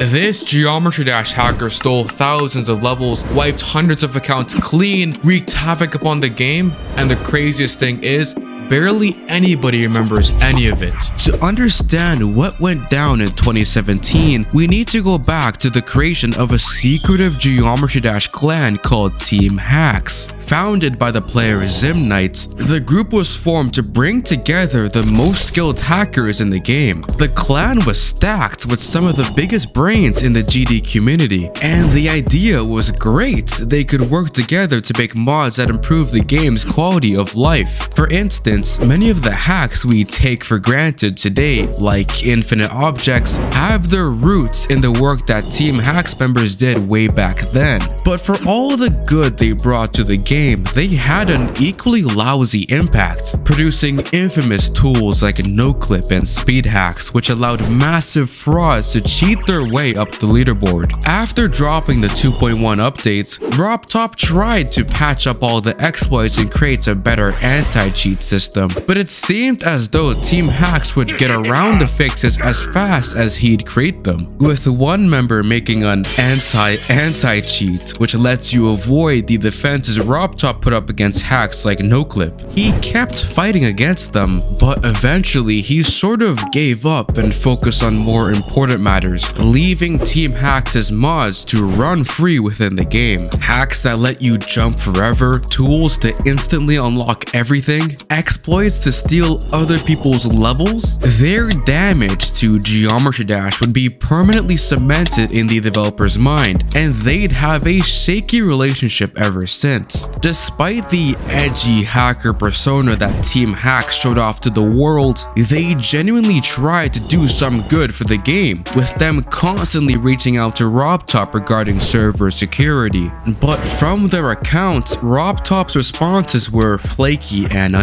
This Geometry Dash hacker stole thousands of levels, wiped hundreds of accounts clean, wreaked havoc upon the game, and the craziest thing is, barely anybody remembers any of it. To understand what went down in 2017, we need to go back to the creation of a secretive Geometry Dash clan called TeamHax. Founded by the player Zim Knights, the group was formed to bring together the most skilled hackers in the game. The clan was stacked with some of the biggest brains in the GD community, and the idea was great. They could work together to make mods that improve the game's quality of life. For instance, many of the hacks we take for granted today, like infinite objects, have their roots in the work that TeamHax members did way back then. But for all the good they brought to the game, game, they had an equally lousy impact, producing infamous tools like NoClip and Speed Hacks, which allowed massive frauds to cheat their way up the leaderboard. After dropping the 2.1 updates, RobTop tried to patch up all the exploits and create a better anti-cheat system, but it seemed as though TeamHax would get around the fixes as fast as he'd create them, with one member making an anti-anti-cheat, which lets you avoid the defenses RobTop put up against hacks like NoClip. He kept fighting against them, but eventually he sort of gave up and focused on more important matters, leaving TeamHax' mods to run free within the game. Hacks that let you jump forever, tools to instantly unlock everything, exploits to steal other people's levels, their damage to Geometry Dash would be permanently cemented in the developer's mind, and they'd have a shaky relationship ever since. Despite the edgy hacker persona that Team Hack showed off to the world, they genuinely tried to do some good for the game, with them constantly reaching out to RobTop regarding server security. But from their accounts, RobTop's responses were flaky and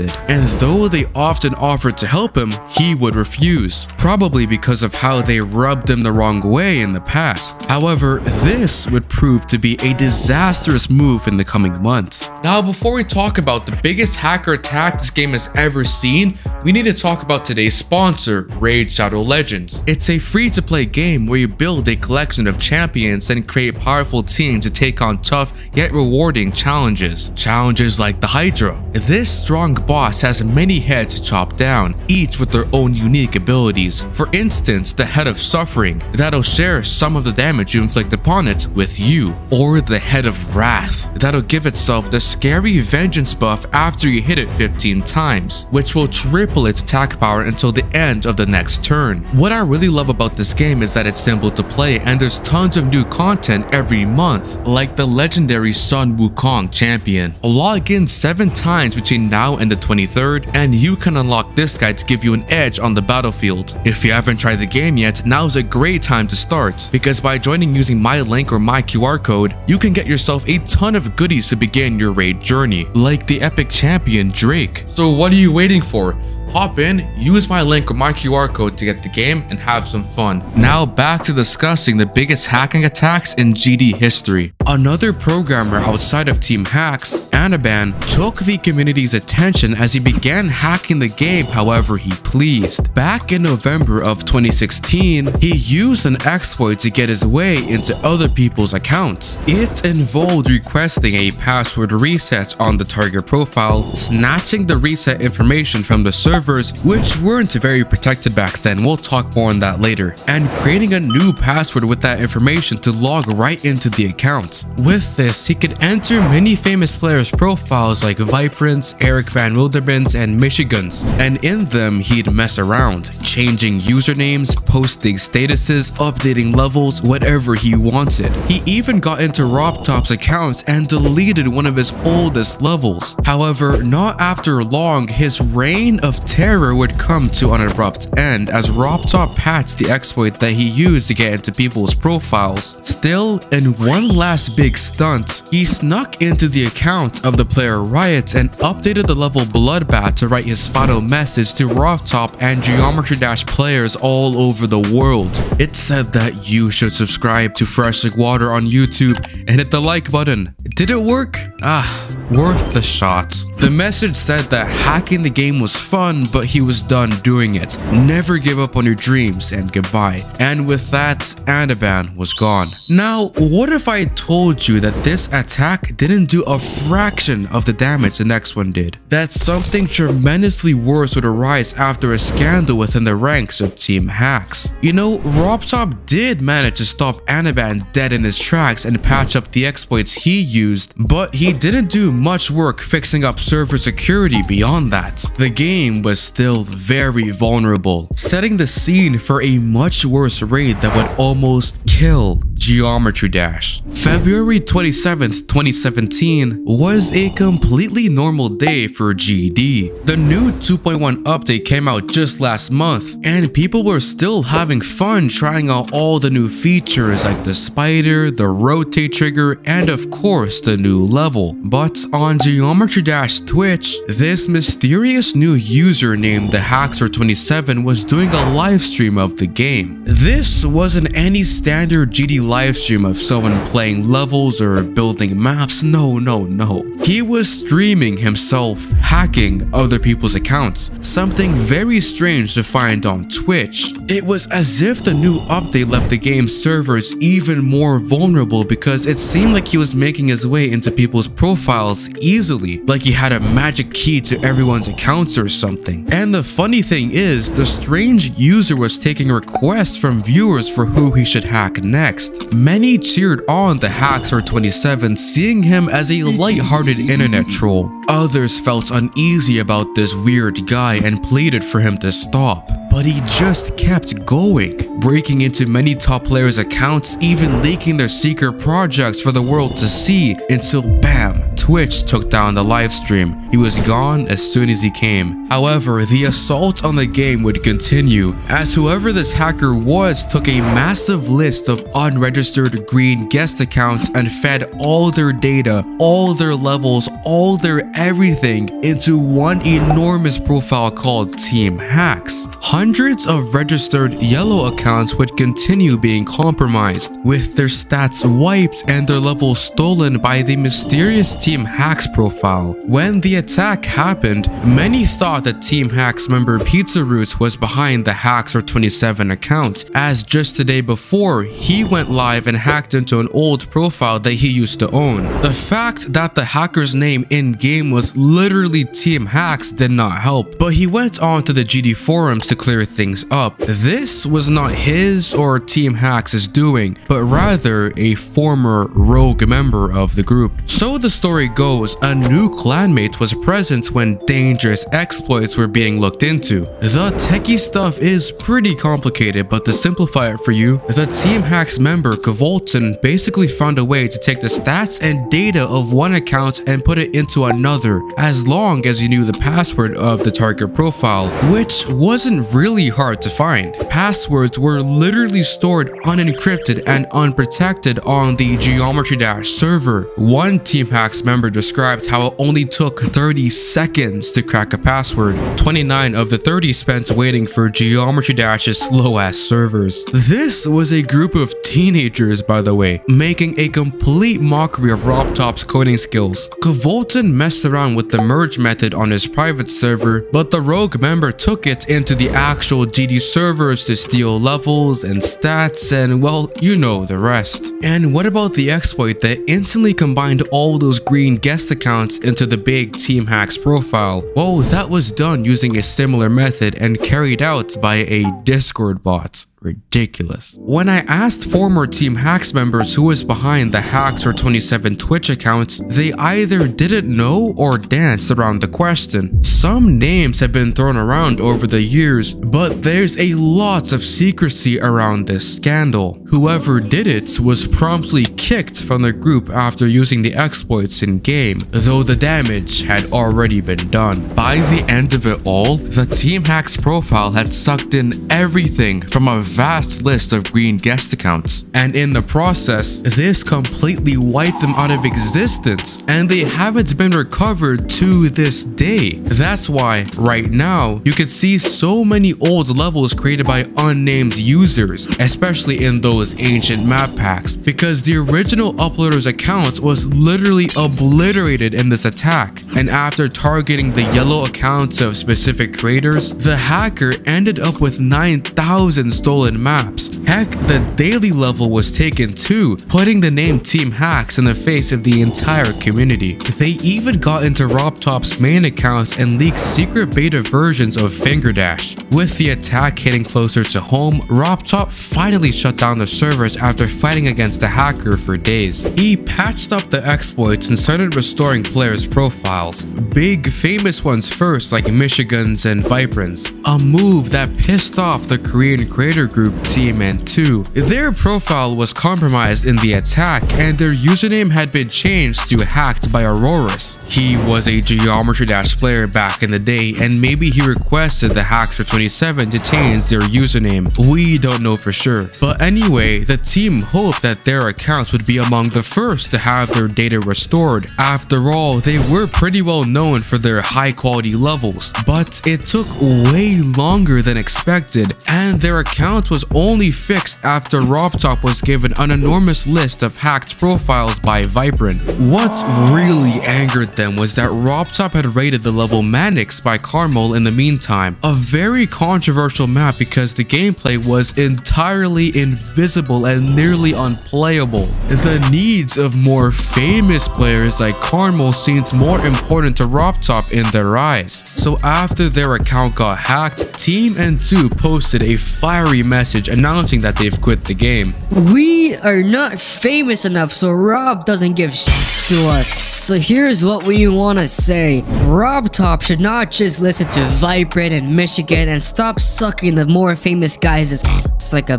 and though they often offered to help him, he would refuse, probably because of how they rubbed him the wrong way in the past. However, this would prove to be a disastrous move in the coming months. Now, before we talk about the biggest hacker attack this game has ever seen, we need to talk about today's sponsor, Raid Shadow Legends. It's a free-to-play game where you build a collection of champions and create powerful teams to take on tough yet rewarding challenges. Challenges like the Hydra. This strong boss has many heads to chop down, each with their own unique abilities. For instance, the Head of Suffering, that'll share some of the damage you inflict upon it with you. Or the Head of Wrath, that'll give itself the scary Vengeance buff after you hit it 15 times, which will triple its attack power until the end of the next turn. What I really love about this game is that it's simple to play and there's tons of new content every month, like the legendary Sun Wukong champion. Log in 7 times between now and the 23rd and you can unlock this guy to give you an edge on the battlefield. If you haven't tried the game yet, now's a great time to start, because by joining using my link or my QR code, you can get yourself a ton of goodies to begin your raid journey, like the epic champion Drake. So what are you waiting for? Hop in, use my link or my QR code to get the game and have some fun. Now back to discussing the biggest hacking attacks in GD history. Another programmer outside of TeamHax, Anaban, took the community's attention as he began hacking the game however he pleased. Back in November of 2016, he used an exploit to get his way into other people's accounts. It involved requesting a password reset on the target profile, snatching the reset information from the server servers, which weren't very protected back then, we'll talk more on that later, and creating a new password with that information to log right into the account. With this, he could enter many famous players' profiles like Viprin's, Eric Van Wilderman's, and Michigun's, and in them he'd mess around, changing usernames, posting statuses, updating levels, whatever he wanted. He even got into RobTop's account and deleted one of his oldest levels. However, not after long, his reign of terror would come to an abrupt end as RobTop patched the exploit that he used to get into people's profiles. Still, in one last big stunt, he snuck into the account of the player Riot and updated the level Bloodbath to write his final message to RobTop and Geometry Dash players all over the world. It said that you should subscribe to FreshLakeWater on YouTube and hit the like button. Did it work? Ah, worth the shot. The message said that hacking the game was fun, but he was done doing it. Never give up on your dreams and goodbye. And with that, Anaban was gone. Now, what if I told you that this attack didn't do a fraction of the damage the next one did? That something tremendously worse would arise after a scandal within the ranks of TeamHax. You know, RobTop did manage to stop Anaban dead in his tracks and patch up the exploits he used, but he didn't do much work fixing up server security beyond that. The game was still very vulnerable, setting the scene for a much worse raid that would almost kill Geometry Dash. February 27th, 2017 was a completely normal day for GD. The new 2.1 update came out just last month and people were still having fun trying out all the new features like the spider, the rotate trigger, and of course the new level. But on Geometry Dash Twitch, this mysterious new user named the Haxer27 was doing a live stream of the game. This wasn't any standard GD livestream of someone playing levels or building maps. No, no, no. He was streaming himself hacking other people's accounts, something very strange to find on Twitch. It was as if the new update left the game's servers even more vulnerable because it seemed like he was making his way into people's profiles easily, like he had a magic key to everyone's accounts or something. And the funny thing is, the strange user was taking requests from viewers for who he should hack next. Many cheered on the Haxer27 seeing him as a light-hearted internet troll. Others felt uneasy about this weird guy and pleaded for him to stop but he just kept going, breaking into many top players' accounts, even leaking their secret projects for the world to see until bam, Twitch took down the live stream. He was gone as soon as he came. However, the assault on the game would continue, as whoever this hacker was took a massive list of unregistered green guest accounts and fed all their data, all their levels, all their everything into one enormous profile called TeamHax hundreds of registered yellow accounts would continue being compromised, with their stats wiped and their levels stolen by the mysterious TeamHax profile. When the attack happened, many thought that TeamHax member Pizza Roots was behind the Haxer27 account, as just the day before, he went live and hacked into an old profile that he used to own. The fact that the hacker's name in-game was literally TeamHax did not help, but he went on to the GD forums to clear clear things up. This was not his or TeamHax' doing, but rather a former rogue member of the group. So the story goes, a new clanmate was present when dangerous exploits were being looked into. The techie stuff is pretty complicated, but to simplify it for you, the TeamHax member Cvolton basically found a way to take the stats and data of one account and put it into another, as long as you knew the password of the target profile, which wasn't really hard to find. Passwords were literally stored unencrypted and unprotected on the Geometry Dash server. One TeamHax member described how it only took 30 seconds to crack a password. 29 of the 30 spent waiting for Geometry Dash's slow-ass servers. This was a group of teenagers, by the way, making a complete mockery of RobTop's coding skills. Cvolton messed around with the merge method on his private server, but the rogue member took it into the actual GD servers to steal levels and stats and well, you know the rest. And what about the exploit that instantly combined all those green guest accounts into the big TeamHax profile? Well, that was done using a similar method and carried out by a Discord bot ridiculous. When I asked former TeamHax members who was behind the Haxer27 Twitch accounts, they either didn't know or danced around the question. Some names have been thrown around over the years, but there's a lot of secrecy around this scandal. Whoever did it was promptly kicked from the group after using the exploits in game, though the damage had already been done. By the end of it all, the TeamHax profile had sucked in everything from a vast list of green guest accounts. And in the process, this completely wiped them out of existence and they haven't been recovered to this day. That's why right now you can see so many old levels created by unnamed users, especially in those ancient map packs because the original uploader's account was literally obliterated in this attack. And after targeting the yellow accounts of specific creators, the hacker ended up with 9,000 stolen maps. Heck, the daily level was taken too, putting the name TeamHax in the face of the entire community. They even got into RobTop's main accounts and leaked secret beta versions of Fingerdash. With the attack hitting closer to home, RobTop finally shut down the servers after fighting against the hacker for days. He patched up the exploits and started restoring players' profiles. Big famous ones first like Michigun's and Viprin's, a move that pissed off the Korean creator group TeamN2. Their profile was compromised in the attack and their username had been changed to Hacked by Aurorus. He was a Geometry Dash player back in the day and maybe he requested the Hackster27 to change their username. We don't know for sure. But anyway, the team hoped that their accounts would be among the first to have their data restored. After all, they were pretty well known for their high quality levels, but it took way longer than expected and their account was only fixed after RobTop was given an enormous list of hacked profiles by Viprin. What really angered them was that RobTop had raided the level Manix by Krmal in the meantime, a very controversial map because the gameplay was entirely invisible and nearly unplayable. The needs of more famous players like Krmal seemed more important to RobTop in their eyes. So after their account got hacked, TeamN2 posted a fiery message announcing that they've quit the game. We are not famous enough so Rob doesn't give shit to us. So here's what we want to say. RobTop should not just listen to Viprin and Michigun and stop sucking the more famous guys' ass like a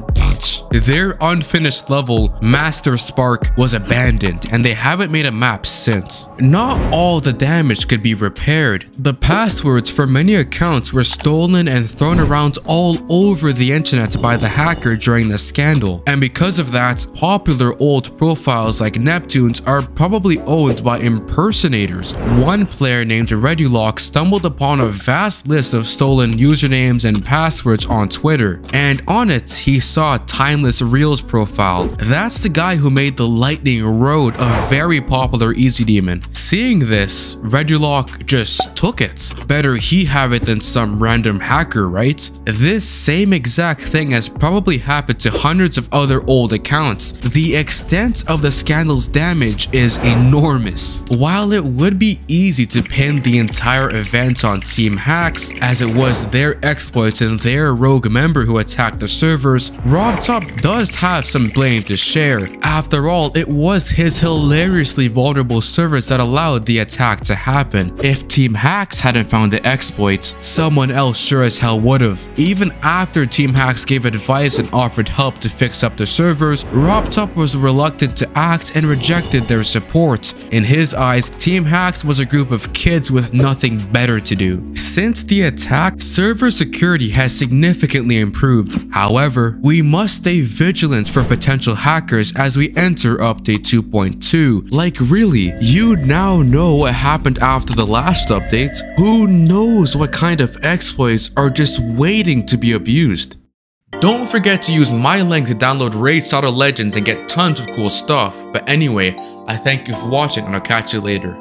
Their unfinished level, Master Spark, was abandoned and they haven't made a map since. Not all the damage could be repaired. The passwords for many accounts were stolen and thrown around all over the internet by the hacker during the scandal. And because of that, popular old profiles like Neptune's are probably owned by impersonators. One player named Redulock stumbled upon a vast list of stolen usernames and passwords on Twitter, and on it he saw TimelessReal's profile. That's the guy who made the Lightning Road a very popular Easy Demon. Seeing this, Redulock just took it. Better he have it than some random hacker, right? This same exact thing has probably happened to hundreds of other old accounts. The extent of the scandal's damage is enormous. While it would be easy to pin the entire event on TeamHax, as it was their exploits and their rogue member who attacked the servers, RobTop does have some blame to share. After all, it was his hilariously vulnerable servers that allowed the attack to happen. If TeamHax hadn't found the exploits, someone else sure as hell would've. Even after TeamHax gave advice and offered help to fix up the servers, RobTop was reluctant to act and rejected their support. In his eyes, TeamHax was a group of kids with nothing better to do. Since the attack, server security has significantly improved. However, we must stay vigilant for potential hackers as we enter update 2.2. Like really, you now know what happened after the last update. Who knows what kind of exploits are just waiting to be abused. Don't forget to use my link to download Raid Shadow Legends and get tons of cool stuff. But anyway, I thank you for watching and I'll catch you later.